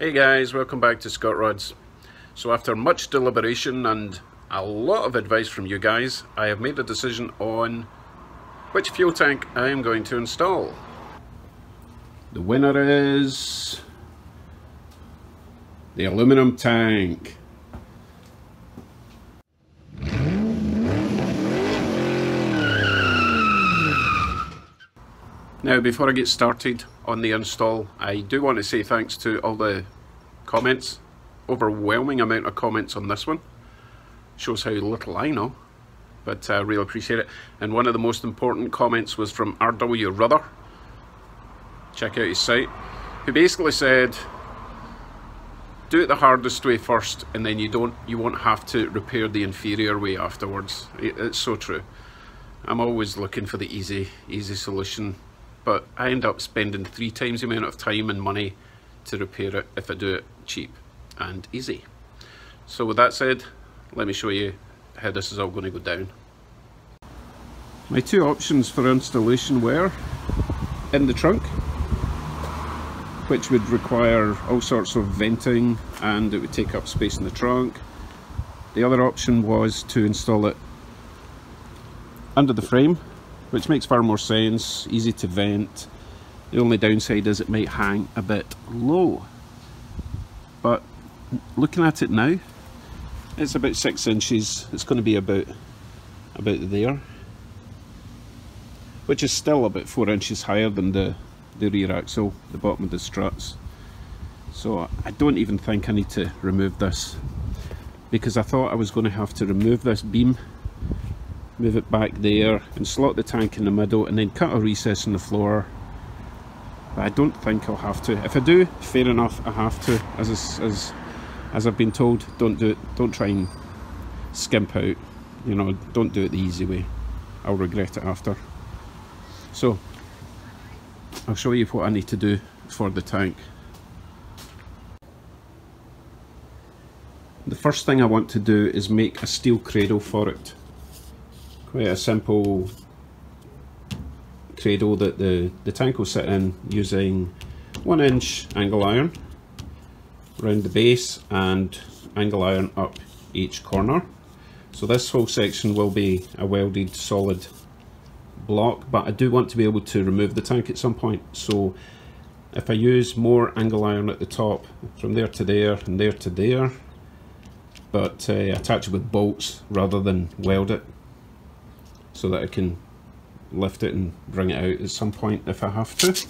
Hey guys, welcome back to Scott Rods. So after much deliberation and a lot of advice from you guys, I have made a decision on which fuel tank I am going to install. The winner is the aluminum tank. Now before I get started on the install. I do want to say thanks to all the comments. Overwhelming amount of comments on this one. Shows how little I know but I uh, really appreciate it. And one of the most important comments was from RW Rudder check out his site. Who basically said do it the hardest way first and then you don't you won't have to repair the inferior way afterwards. It's so true. I'm always looking for the easy easy solution but I end up spending three times the amount of time and money to repair it if I do it cheap and easy. So with that said, let me show you how this is all going to go down. My two options for installation were in the trunk, which would require all sorts of venting and it would take up space in the trunk. The other option was to install it under the frame which makes far more sense, easy to vent. The only downside is it might hang a bit low. But looking at it now, it's about six inches. It's going to be about about there, which is still about four inches higher than the the rear axle, the bottom of the struts. So I don't even think I need to remove this because I thought I was going to have to remove this beam move it back there and slot the tank in the middle and then cut a recess in the floor. But I don't think I'll have to. If I do fair enough I have to. As as as I've been told don't do it. Don't try and skimp out. You know don't do it the easy way. I'll regret it after. So I'll show you what I need to do for the tank. The first thing I want to do is make a steel cradle for it quite a simple cradle that the, the tank will sit in using one inch angle iron around the base and angle iron up each corner. So this whole section will be a welded solid block but I do want to be able to remove the tank at some point so if I use more angle iron at the top from there to there and there to there but uh, attach it with bolts rather than weld it so that I can lift it and bring it out at some point if I have to.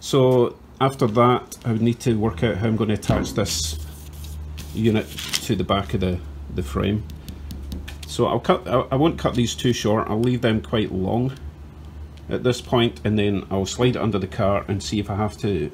So after that I would need to work out how I'm going to attach this unit to the back of the, the frame. So I'll cut, I won't cut these too short, I'll leave them quite long at this point and then I'll slide it under the car and see if I have to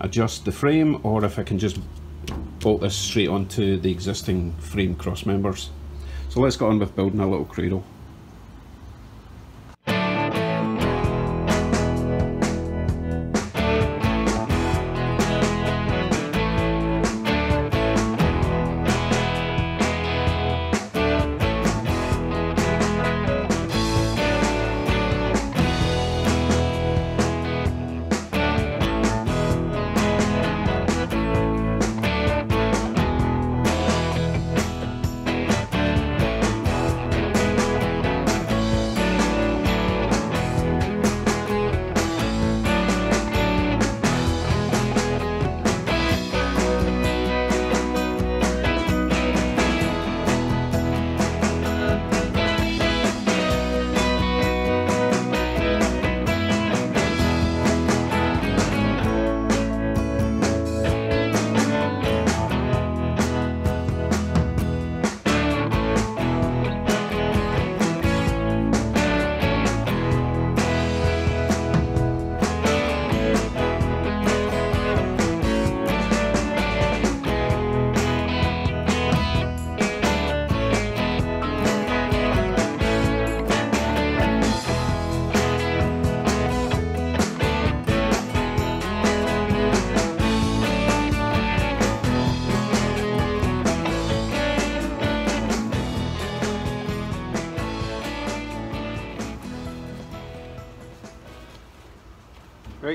adjust the frame or if I can just bolt this straight onto the existing frame cross members. So let's get on with building a little cradle.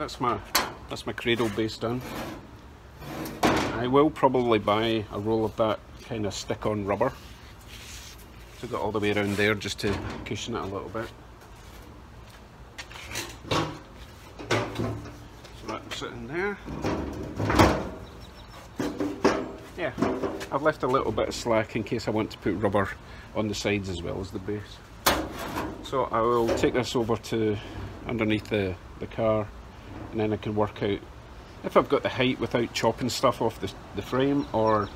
That's my that's my cradle base done. I will probably buy a roll of that kind of stick-on rubber to go all the way around there just to cushion it a little bit. So that's sitting there. Yeah, I've left a little bit of slack in case I want to put rubber on the sides as well as the base. So I will take this over to underneath the, the car and then I can work out if I've got the height without chopping stuff off the, the frame or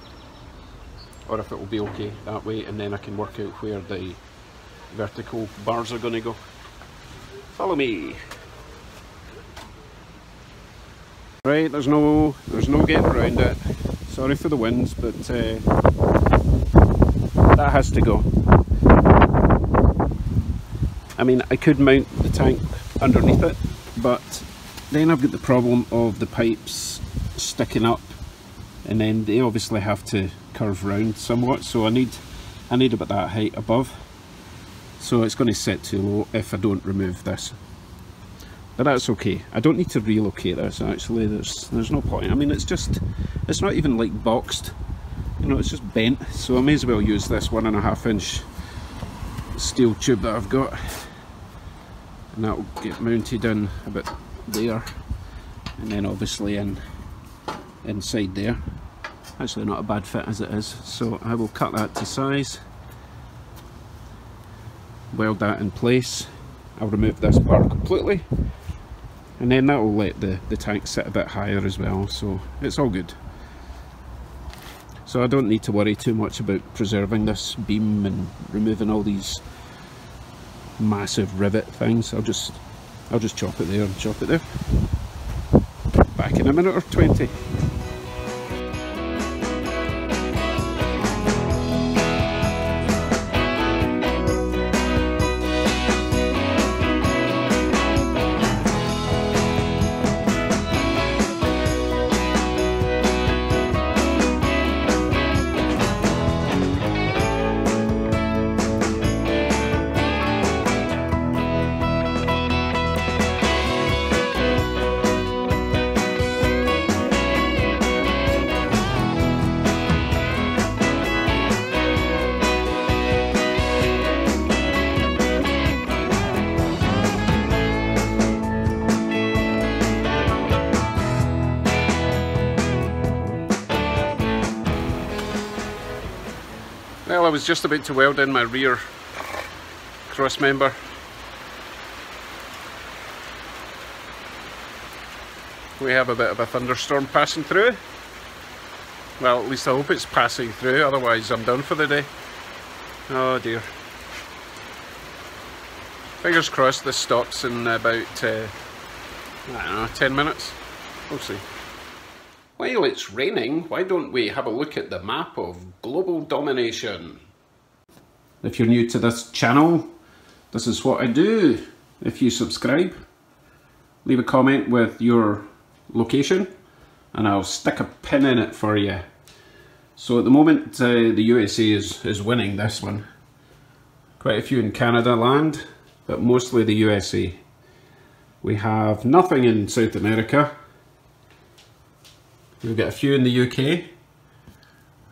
or if it will be okay that way and then I can work out where the vertical bars are going to go. Follow me! Right, there's no there's no getting around it. Sorry for the winds, but uh, that has to go. I mean, I could mount the tank underneath it, but then I've got the problem of the pipes sticking up and then they obviously have to curve round somewhat so I need I need about that height above. So it's going to set too low if I don't remove this. But that's okay. I don't need to relocate this actually. There's there's no point. I mean it's just it's not even like boxed. You know it's just bent so I may as well use this one and a half inch steel tube that I've got. And that will get mounted in about there and then obviously in inside there. Actually not a bad fit as it is so I will cut that to size weld that in place. I'll remove this part completely and then that will let the, the tank sit a bit higher as well so it's all good. So I don't need to worry too much about preserving this beam and removing all these massive rivet things. I'll just I'll just chop it there and chop it there. Back in a minute or 20. Was just about to weld in my rear cross member. We have a bit of a thunderstorm passing through. Well, at least I hope it's passing through, otherwise I'm done for the day. Oh dear. Fingers crossed this stops in about, uh, I don't know, 10 minutes. We'll see. While it's raining, why don't we have a look at the map of global domination? If you're new to this channel, this is what I do. If you subscribe, leave a comment with your location and I'll stick a pin in it for you. So at the moment uh, the USA is, is winning this one. Quite a few in Canada land, but mostly the USA. We have nothing in South America We've got a few in the UK.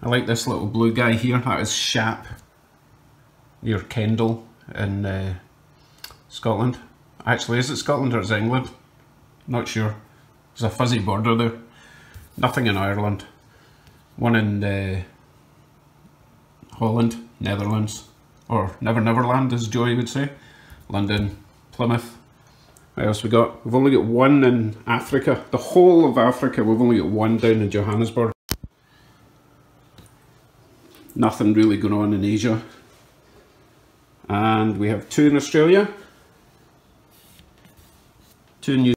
I like this little blue guy here, that is Shap near Kendal in uh, Scotland. Actually, is it Scotland or is it England? Not sure. There's a fuzzy border there. Nothing in Ireland. One in uh, Holland, Netherlands, or Never Neverland as Joey would say. London, Plymouth, what else we got? We've only got one in Africa. The whole of Africa, we've only got one down in Johannesburg. Nothing really going on in Asia. And we have two in Australia. Two in New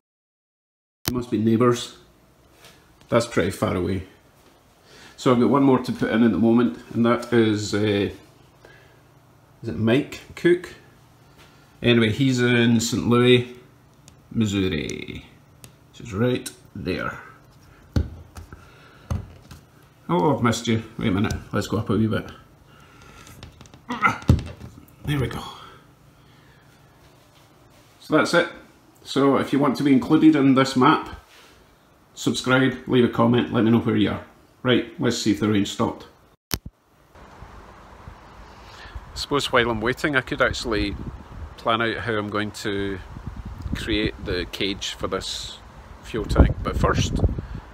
Zealand. must be neighbours. That's pretty far away. So I've got one more to put in at the moment, and that is, uh, is it Mike Cook? Anyway, he's in St. Louis Missouri, which is right there. Oh, I've missed you. Wait a minute, let's go up a wee bit. There we go. So that's it. So if you want to be included in this map, subscribe, leave a comment, let me know where you are. Right, let's see if the rain stopped. I suppose while I'm waiting I could actually plan out how I'm going to create the cage for this fuel tank. But first,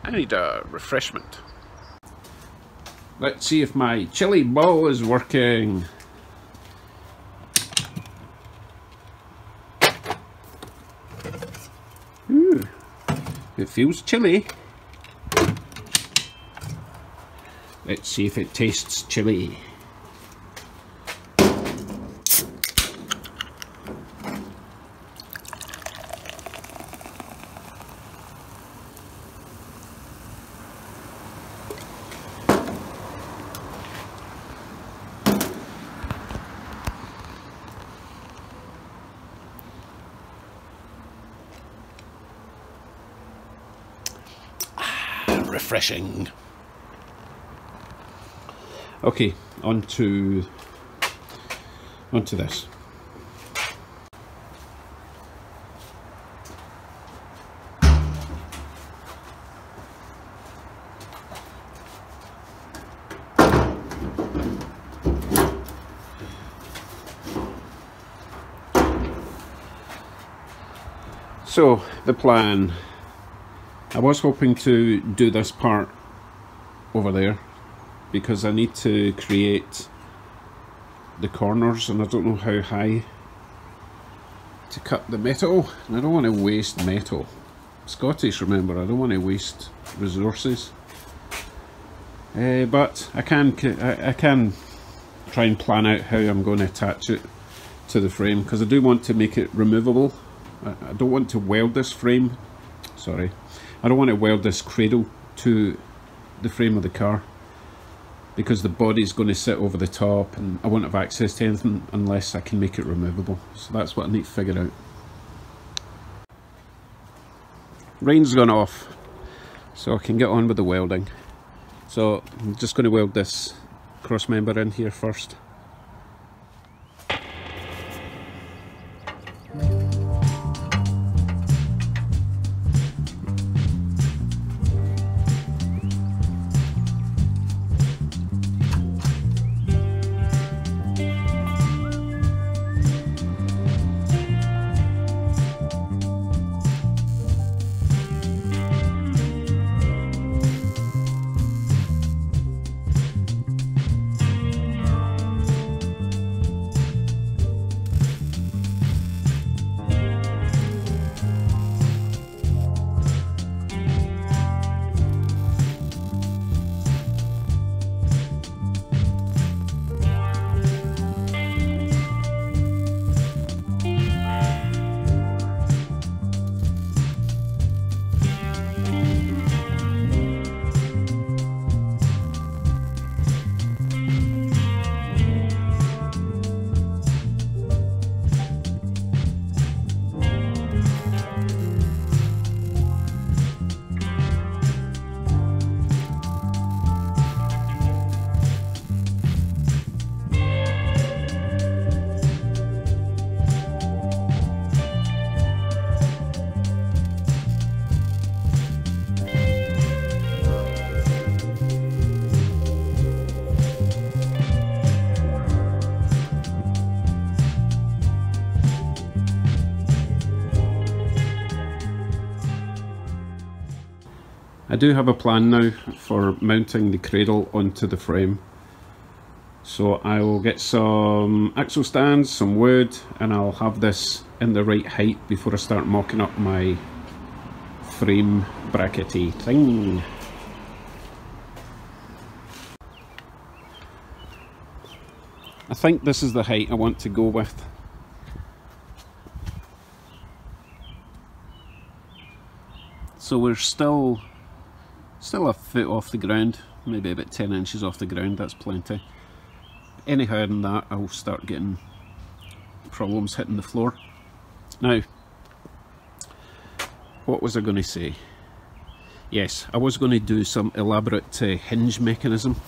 I need a refreshment. Let's see if my chili ball is working. Ooh, it feels chilly. Let's see if it tastes chilly. Refreshing. Okay, on to on to this. So, the plan I was hoping to do this part over there because I need to create the corners and I don't know how high to cut the metal and I don't want to waste metal. Scottish remember, I don't want to waste resources. Uh, but I can, I, I can try and plan out how I'm going to attach it to the frame because I do want to make it removable. I, I don't want to weld this frame, sorry, I don't want to weld this cradle to the frame of the car because the body's going to sit over the top and I won't have access to anything unless I can make it removable. So that's what I need to figure out. Rain's gone off so I can get on with the welding. So I'm just going to weld this cross member in here first. Do have a plan now for mounting the cradle onto the frame. So I will get some axle stands, some wood, and I'll have this in the right height before I start mocking up my frame brackety thing. I think this is the height I want to go with. So we're still Still a foot off the ground, maybe about 10 inches off the ground, that's plenty. Any higher than that I'll start getting problems hitting the floor. Now, what was I going to say? Yes, I was going to do some elaborate uh, hinge mechanism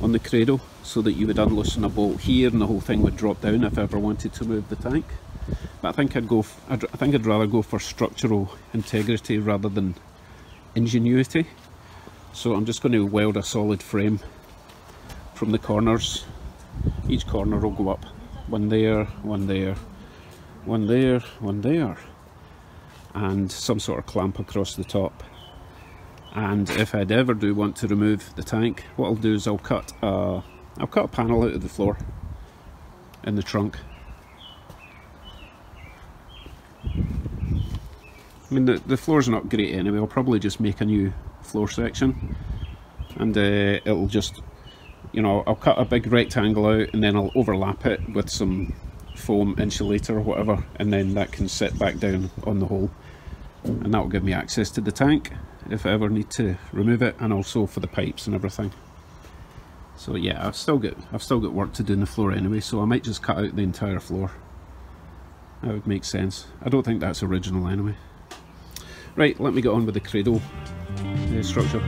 on the cradle so that you would unloosen a bolt here and the whole thing would drop down if I ever wanted to move the tank. But I think I'd go. I think I'd rather go for structural integrity rather than ingenuity. So I'm just going to weld a solid frame from the corners. Each corner will go up. One there, one there, one there, one there. And some sort of clamp across the top. And if I'd ever do want to remove the tank, what I'll do is I'll cut a, I'll cut a panel out of the floor in the trunk. I mean the, the floor's not great anyway, I'll probably just make a new floor section. And uh, it'll just you know I'll cut a big rectangle out and then I'll overlap it with some foam insulator or whatever and then that can sit back down on the hole. And that will give me access to the tank if I ever need to remove it and also for the pipes and everything. So yeah I've still got I've still got work to do in the floor anyway so I might just cut out the entire floor. That would make sense. I don't think that's original anyway. Right let me get on with the cradle uh, structure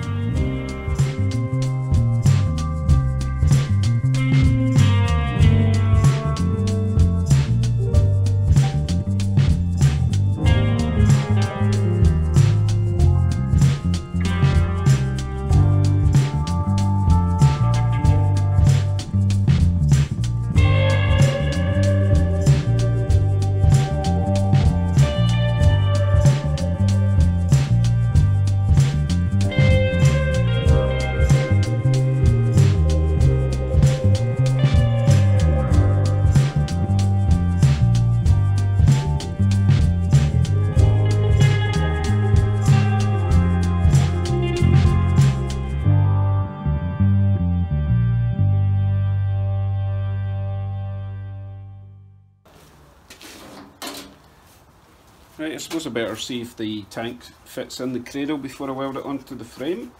I suppose I better see if the tank fits in the cradle before I weld it onto the frame.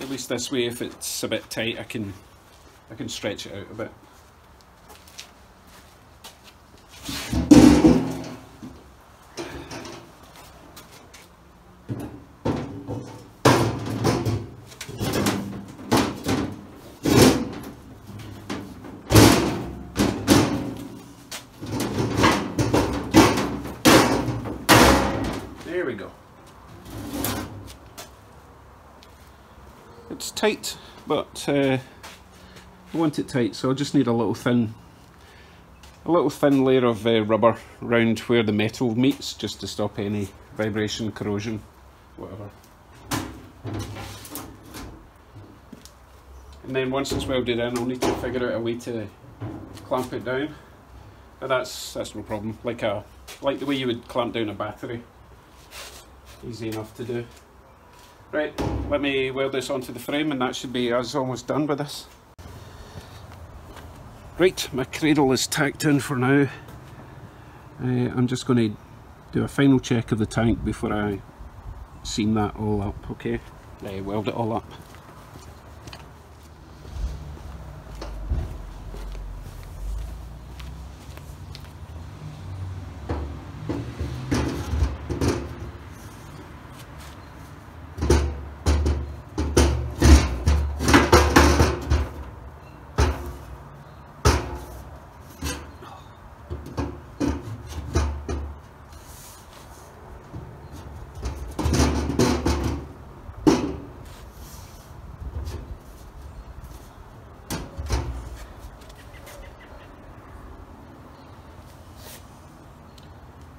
At least this way if it's a bit tight I can I can stretch it out a bit. There we go. It's tight, but uh, I want it tight, so I just need a little thin, a little thin layer of uh, rubber around where the metal meets, just to stop any vibration, corrosion, whatever. And then once it's welded in, I'll need to figure out a way to clamp it down. But that's that's no problem. Like a like the way you would clamp down a battery easy enough to do. Right, let me weld this onto the frame and that should be us almost done with this. Right, my cradle is tacked in for now. Uh, I'm just going to do a final check of the tank before I seam that all up, okay? Uh, weld it all up.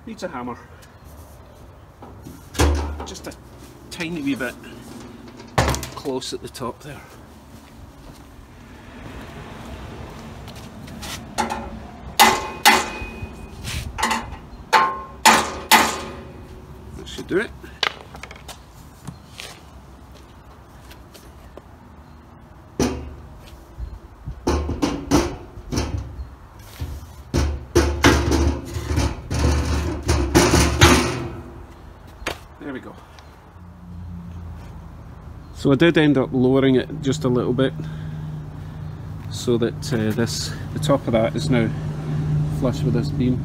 Needs a hammer. Just a tiny wee bit close at the top there. That should do it. There we go. So I did end up lowering it just a little bit so that uh, this the top of that is now flush with this beam.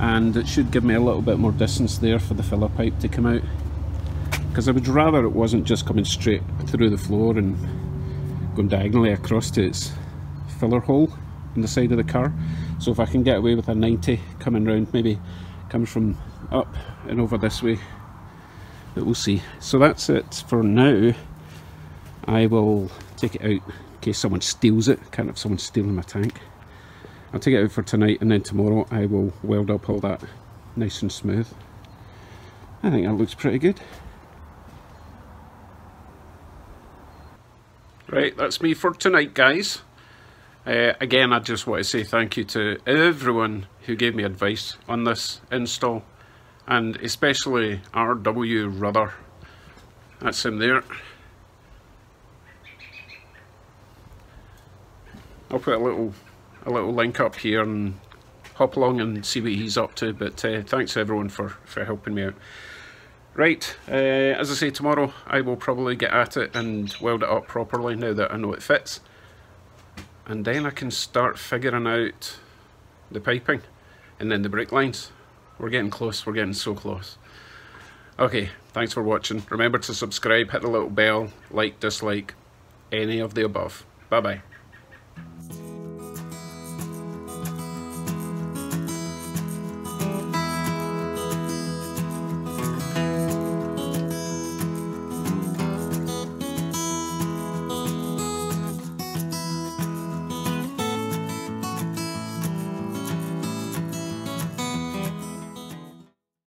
And it should give me a little bit more distance there for the filler pipe to come out. Because I would rather it wasn't just coming straight through the floor and going diagonally across to its filler hole in the side of the car. So if I can get away with a 90 coming round maybe comes from up and over this way but we'll see. So that's it for now. I will take it out in case someone steals it. Can't have someone stealing my tank. I'll take it out for tonight and then tomorrow I will weld up all that nice and smooth. I think that looks pretty good. Right, that's me for tonight guys. Uh, again, I just want to say thank you to everyone who gave me advice on this install and especially RW Rudder. That's him there. I'll put a little a little link up here and hop along and see what he's up to but uh, thanks everyone for, for helping me out. Right, uh, as I say tomorrow I will probably get at it and weld it up properly now that I know it fits and then I can start figuring out the piping and then the brake lines. We're getting close, we're getting so close. Okay, thanks for watching. Remember to subscribe, hit the little bell, like, dislike, any of the above. Bye bye.